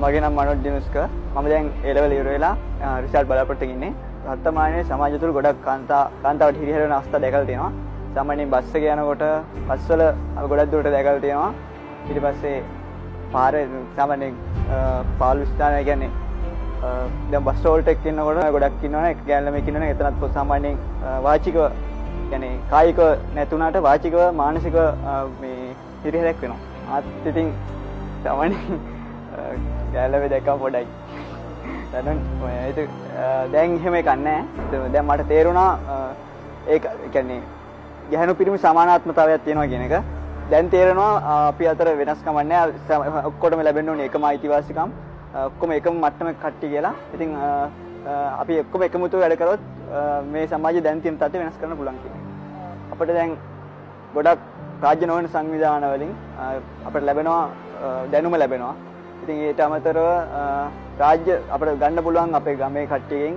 මගේ නම් මනෝජ් දිනුස්ක මම දැන් A level ඉවර වෙලා රිසල්ට් බලාපොරොත්තු වෙන්නේ. වර්තමානයේ සමාජය තුළ ගොඩක් කාන්තා කාන්තාවට හිරිහැර වෙන අවස්ථා දැකලා තියෙනවා. සාමාන්‍යයෙන් බස් එක යනකොට බස්වල ගොඩක් දුරට දැකලා තියෙනවා. ඊට පස්සේ පාරේ සාමාන්‍යයෙන් පාළු ස්ථාන කියන්නේ දැන් බස් වලට එක්ක ඉන්නකොට ගොඩක් ඉන්නවනේ එක ගෑල්ලමක් ඉන්නවනේ. එතනත් සාමාන්‍යයෙන් වාචිකව කියන්නේ කායික නැතුණාට වාචිකව මානසික මේ හිරිහැරක් වෙනවා. ආත් ඉතින් සාමාන්‍යයෙන් ගෑල්ලමේ දැක්කම පොඩයි දැන් දැන් එහෙම එකක් නැහැ දැන් මට තේරුණා ඒක කියන්නේ ගැහණු පිරිමි සමානාත්මතාවයක් තියෙනවා කියන එක දැන් තේරෙනවා අපි අතර වෙනස්කමක් නැහැ ඔක්කොටම ලැබෙන්න ඕනේ එකම අයිතිවාසිකම් ඔක්කොම එකම මට්ටමක කට්ටිය කියලා. ඉතින් අපි ඔක්කොම එකමුතු වැඩ කරොත් මේ සමාජය දැන් තියෙන තත්ත්වය වෙනස් කරන්න පුළුවන් කියන්නේ. අපිට දැන් ගොඩක් රාජ්‍ය නොවන සංවිධාන වලින් අපිට ලැබෙනවා දැනුම ලැබෙනවා. ඉතින් ඊට අමතරව රාජ්‍ය අපිට ගන්න පුළුවන් අපේ ගමේ කට්ටියකින්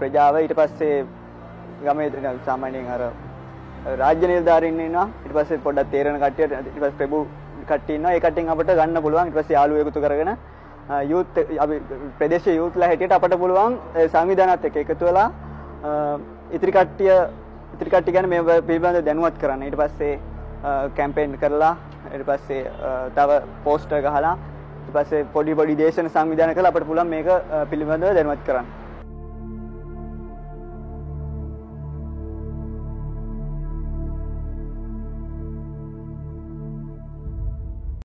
ප්‍රජාව ඊට පස්සේ ගමේ සාමාන්‍යයෙන් අර රාජ්‍ය නිලධාරීන් ඉන්නවා. ඊට පස්සේ පොඩ්ඩක් තේරෙන කට්ටියට ඊට පස්සේ ප්‍රභු කට්ටිය ඉන්නවා. ඒ කට්ටියන් අපිට ගන්න පුළුවන්. ඊට පස්සේ යාළුවෝ එකතු කරගෙන යූත් අපි ප්‍රදේශීය යූත්ලා හැටියට අපට පුළුවන් සංවිධානات එක්ක එකතු වෙලා ඉතිරි කට්ටිය ඉතිරි කට්ටිය ගැන මේ පිළිබඳව දැනුවත් කරන්න. ඊට පස්සේ කැම්පේන් කරලා ඊට පස්සේ තව පෝස්ටර් ගහලා ඊට පස්සේ පොඩි පොඩි දේශන සංවිධානය කරලා අපට පුළුවන් මේක පිළිබඳව දැනුවත් කරන්න.